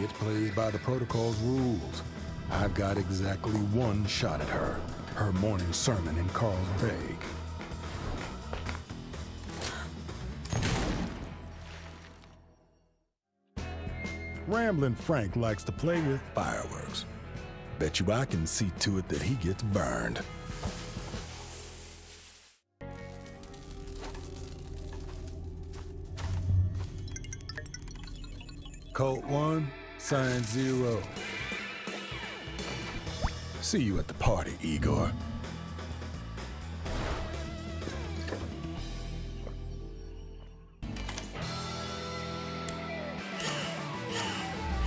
idiot plays by the protocol's rules. I've got exactly one shot at her. Her morning sermon in Karl's Carlsbad. Ramblin' Frank likes to play with fireworks. Bet you I can see to it that he gets burned. Colt 1, sign 0. See you at the party, Egor.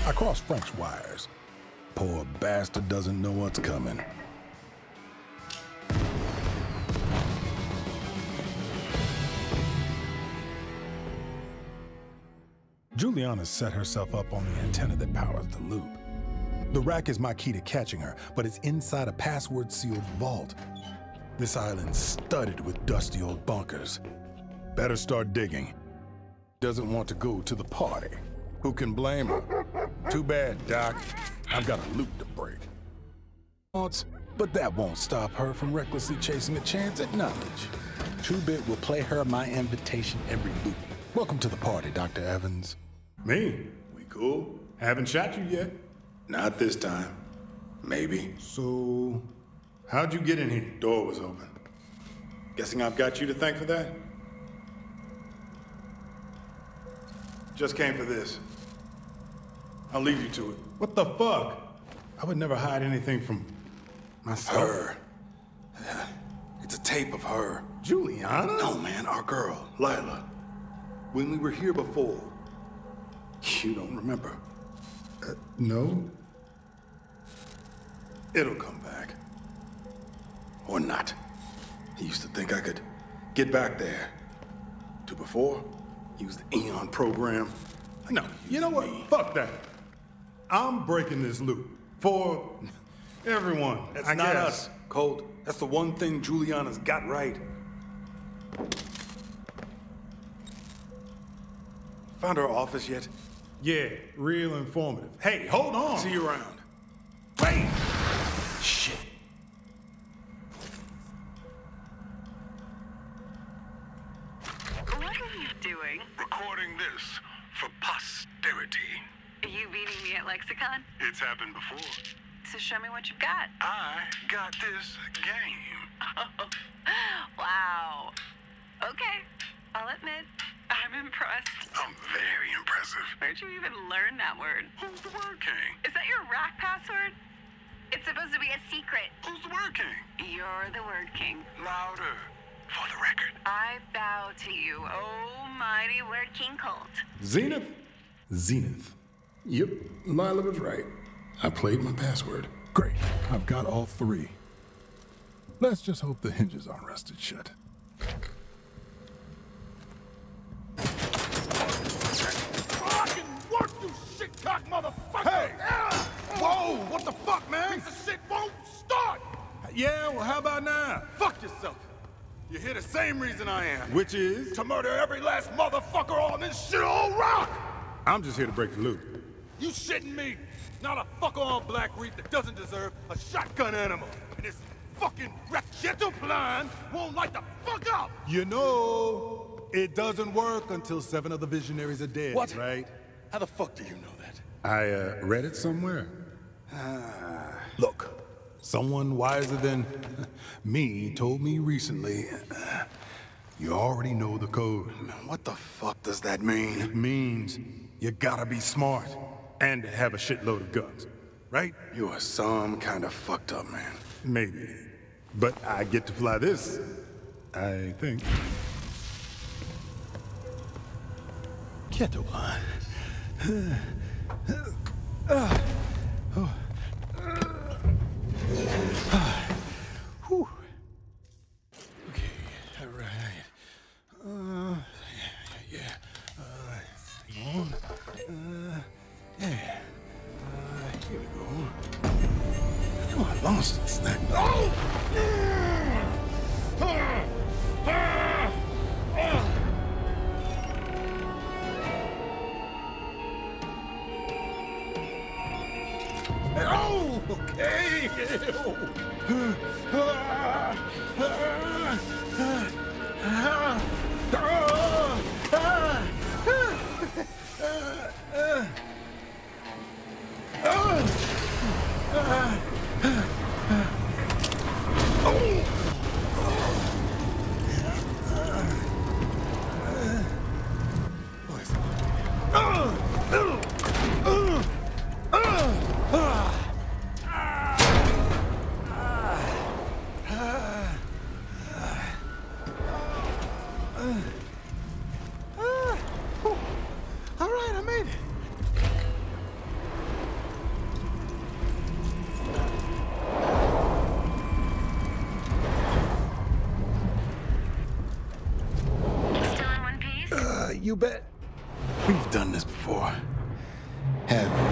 I crossed Frank's wires. Poor bastard doesn't know what's coming. Julianna set herself up on the antenna that powers the loop. The rack is my key to catching her, but it's inside a password-sealed vault. This island's studded with dusty old bunkers. Better start digging. Doesn't want to go to the party. Who can blame her? Too bad, Doc. I've got a loop to break. But that won't stop her from recklessly chasing a chance at knowledge. Two-Bit will play her my invitation every loop. Welcome to the party, Dr. Evans. Me? We cool? Haven't shot you yet. Not this time. Maybe. So, how'd you get in here? Door was open. Guessing I've got you to thank for that? Just came for this. I'll leave you to it. What the fuck? I would never hide anything from myself. Her. It's a tape of her. Julianna? No, man, our girl, Lila. When we were here before. You don't remember. Uh, no. It'll come back. Or not. He used to think I could get back there. To before, use the AEON program. No, you know what? Fuck that. I'm breaking this loop. For everyone. That's I not guess. us, Colt. That's the one thing Julianna's got right. Found her office yet? Yeah, real informative. Hey, hold on. See you around. Wait. Shit. What are you doing? Recording this for posterity. Are you beating me at Lexicon? It's happened before. So show me what you've got. I got this game. wow. Okay, I'll admit, I'm impressed. I'm very impressive. Where'd you even learn that word? Who's the Word King? Is that your rack password? It's supposed to be a secret. Who's the Word King? You're the word king. Louder. For the record. I bow to you, Oh almighty word king Colt. Zenith? Zenith. Yep, Lila was right. I played my password. Great, I've got all three. Let's just hope the hinges aren't rusted shut. Fucking work, you motherfucker! Hey! Whoa, what the fuck, man? Piece of shit won't start! Yeah, well, how about now? Fuck yourself! You're here the same reason I am. Which is? To murder every last motherfucker on this shit old rock! I'm just here to break the loop. You shitting me? Not a fucker on Blackreef that doesn't deserve a shotgun animal. And this fucking Ratchetto plan won't light the fuck up! You know, it doesn't work until seven of the visionaries are dead, What? right? How the fuck do you know that? I uh, read it somewhere. Ah. Look, someone wiser than me told me recently. You already know the code. What the fuck does that mean? It means you gotta be smart and have a shitload of guns, right? You are some kind of fucked up man. Maybe. But I get to fly this, I think. Keto line. Whew. Lost this thing. Oh, okay. You bet. We've done this before. Haven't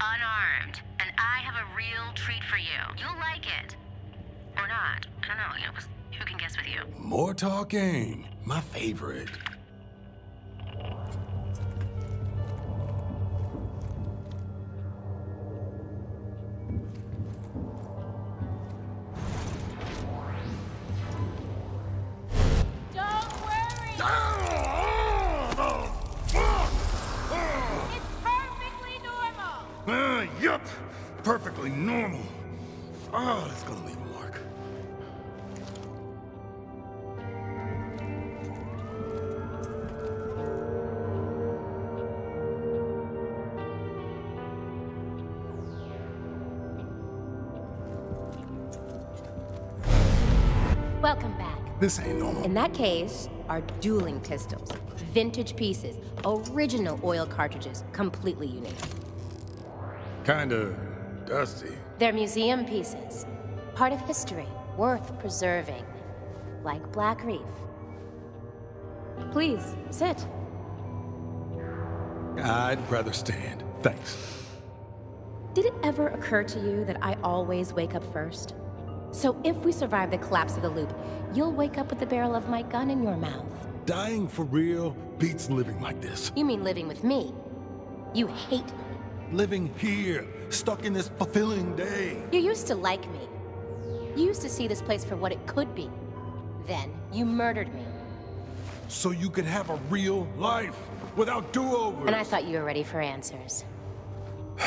unarmed, and I have a real treat for you. You'll like it. Or not. I don't know, you know, 'cause who can guess with you? More talking. My favorite. Don't worry. It's Perfectly normal. Oh, that's gonna leave a mark. Welcome back. This ain't normal. In that case, are dueling pistols, vintage pieces, original oil cartridges, completely unique. Kinda dusty. They're museum pieces, part of history, worth preserving, like Blackreef. Please, sit. I'd rather stand. Thanks. Did it ever occur to you that I always wake up first? So if we survive the collapse of the loop, you'll wake up with the barrel of my gun in your mouth. Dying for real beats living like this. You mean living with me? You hate me. Living here, stuck in this fulfilling day. You used to like me. You used to see this place for what it could be. Then you murdered me. So you could have a real life without do-overs. And I thought you were ready for answers.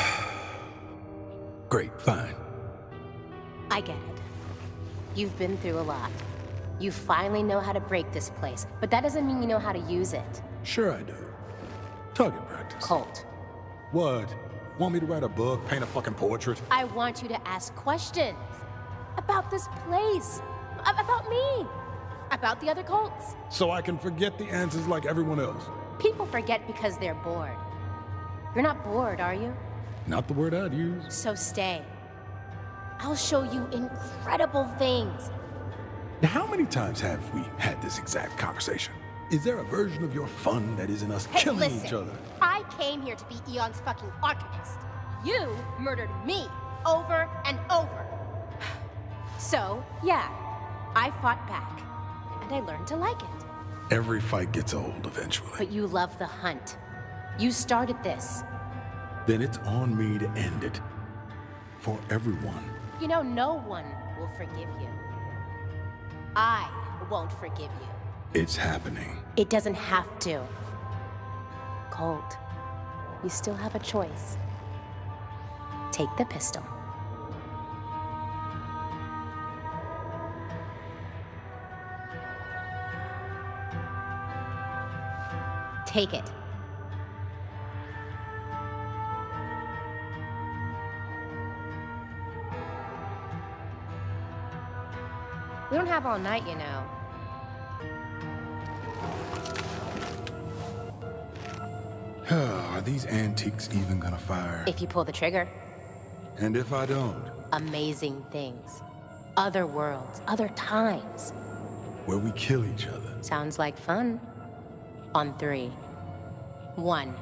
Great, fine. I get it. You've been through a lot. You finally know how to break this place, but that doesn't mean you know how to use it. Sure I do. Target practice. Colt, What? Want me to write a book, paint a fucking portrait? I want you to ask questions about this place, about me, about the other cults. So I can forget the answers like everyone else. People forget because they're bored. You're not bored, are you? Not the word I'd use. So stay. I'll show you incredible things. Now, how many times have we had this exact conversation? Is there a version of your fun that isn't us Hey, killing listen. each other? I came here to be AEON's fucking archivist. You murdered me over and over. So, yeah, I fought back, and I learned to like it. Every fight gets old eventually. But you love the hunt. You started this. Then it's on me to end it. For everyone. You know, no one will forgive you. I won't forgive you. It's happening. It doesn't have to. Colt, you still have a choice. Take the pistol. Take it. We don't have all night, you know. These antiques even gonna fire? If you pull the trigger. And if I don't? amazing things. Other worlds, other times. Where we kill each other. Sounds like fun. On three. One,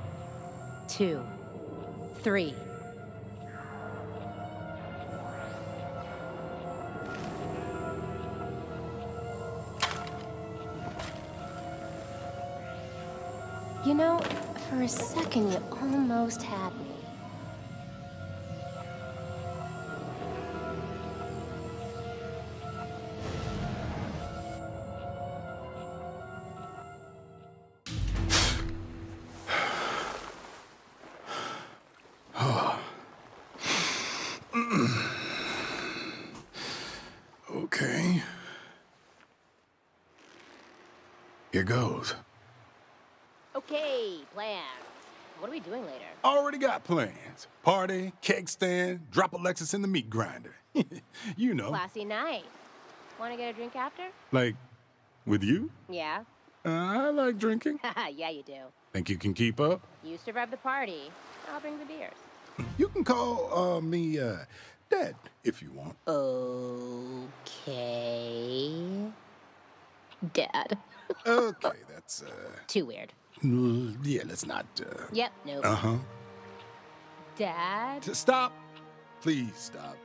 two, three. For a second you almost had me. Okay. Here goes. Okay, plans. What are we doing later? Already got plans. Party, keg stand, drop Aleksis in the meat grinder. you know, Classy night. Want to get a drink after? like with you. Yeah. Uh, I like drinking. yeah, you do. Think you can keep up? You survive the party. I'll bring the beers. You can call uh, me uh, Dad if you want. Okay. Dad. Okay, that's uh, Too weird. Mm, yeah. Let's not. Uh Yep, nope. Uh huh. Dad? Stop. Please stop.